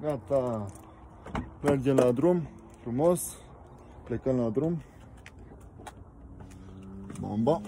Gata. Mergem la drum. Frumos. Plecăm la drum. Bomba.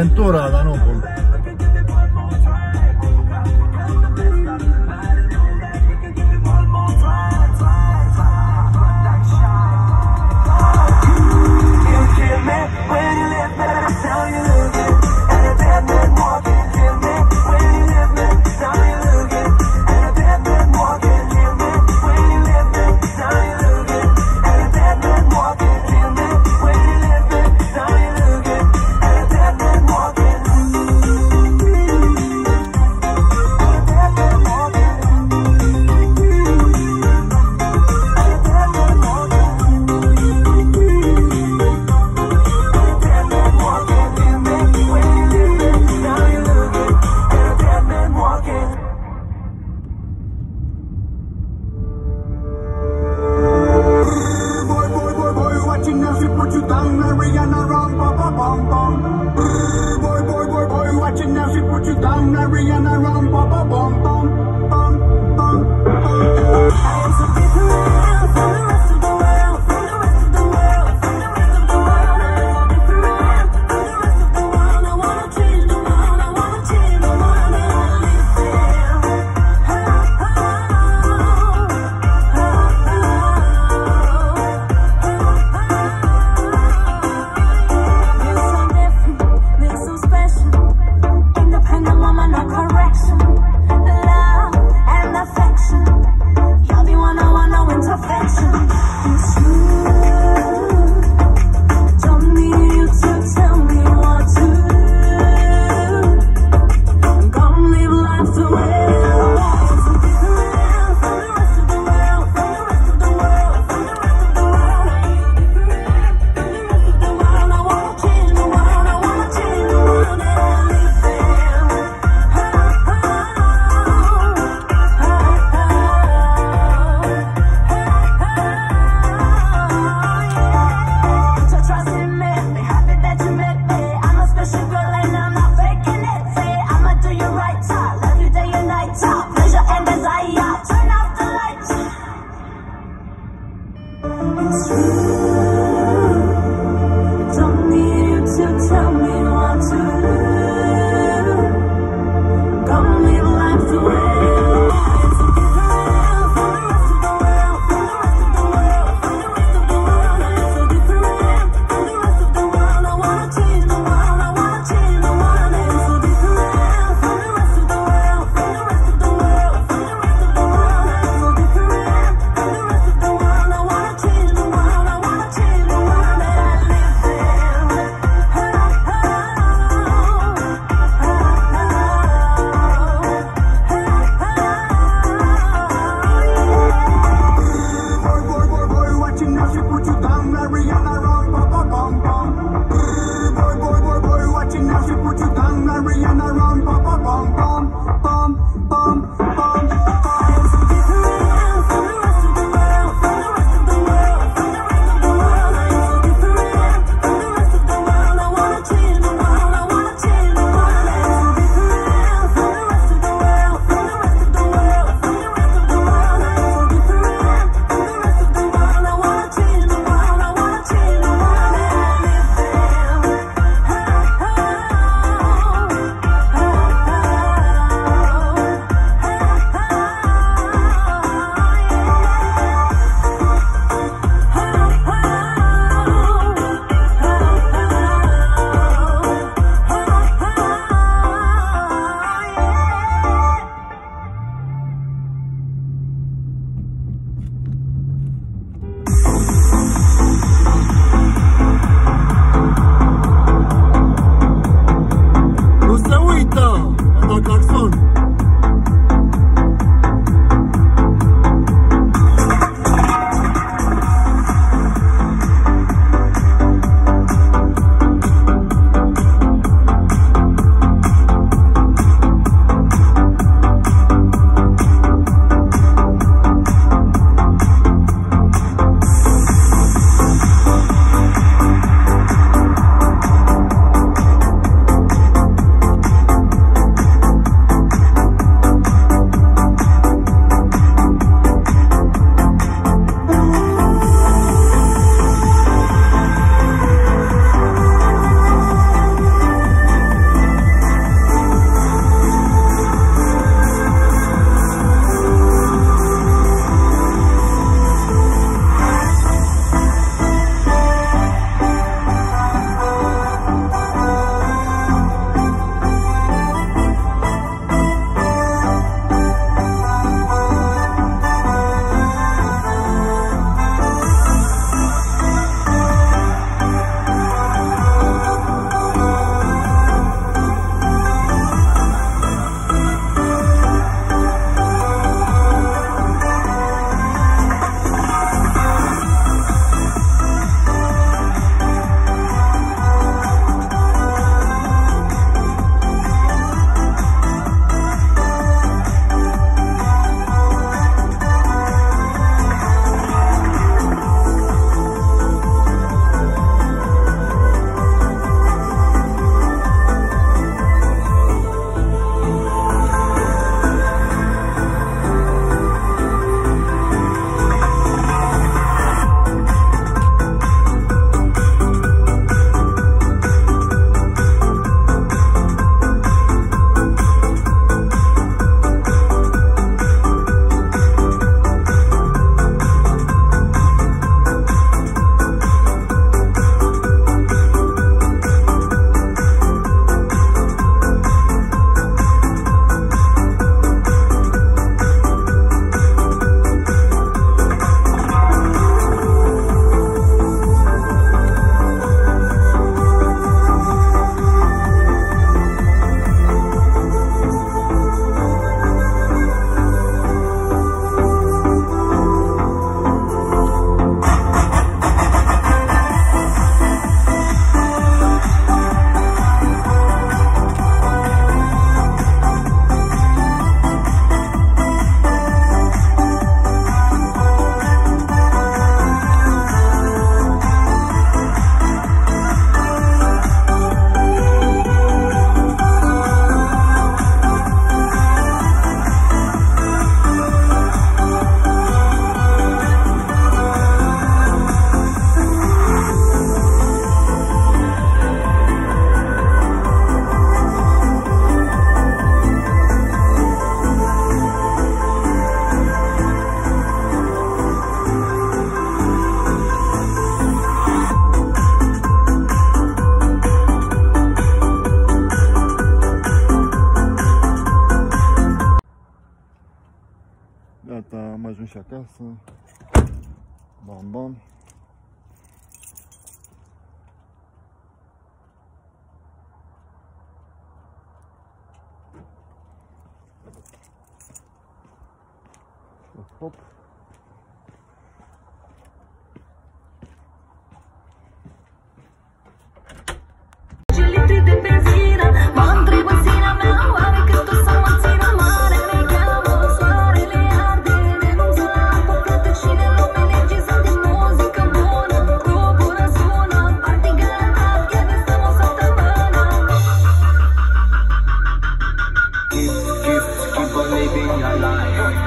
centura da Napoli. Bring and I run It's true.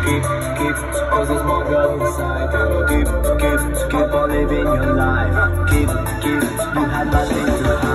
Keep, keep, cause there's more girl inside you Keep, keep, keep on living your life. Keep, keep, you have nothing to hide.